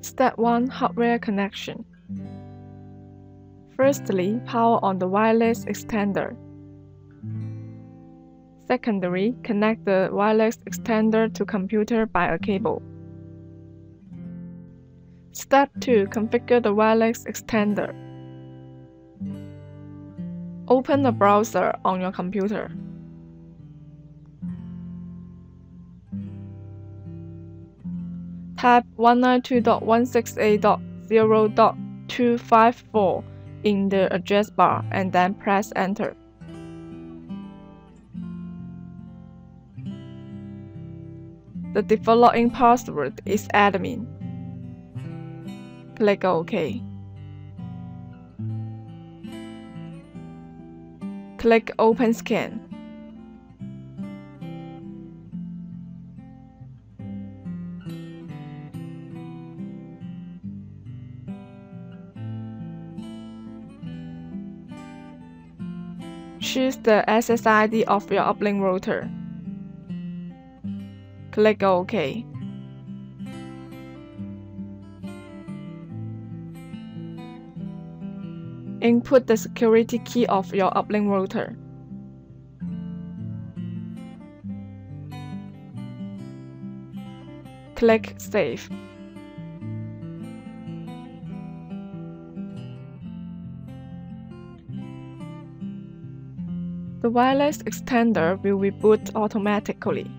Step 1 Hardware connection. Firstly, power on the wireless extender. Secondly, connect the wireless extender to computer by a cable. Step 2 Configure the wireless extender. Open the hmm. browser on your computer. Type 192.168.0.254 in the address bar and then press enter. The default login password is admin. Click OK. Click Open Scan. Choose the SSID of your uplink router. Click OK. Input the security key of your uplink router. Click Save. The wireless extender will reboot automatically.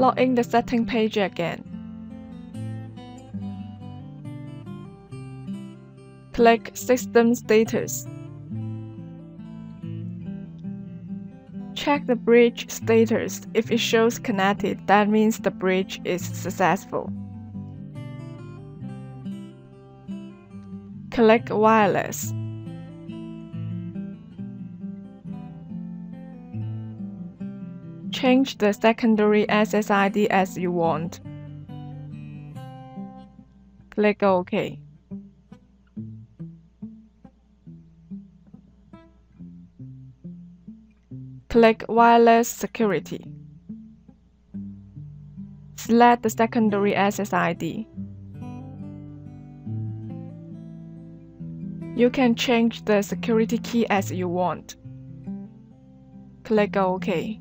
Log in the setting page again. Click System Status. Check the bridge status. If it shows connected, that means the bridge is successful. Click Wireless. Change the secondary SSID as you want. Click OK. Click Wireless Security. Select the secondary SSID. You can change the security key as you want. Click OK.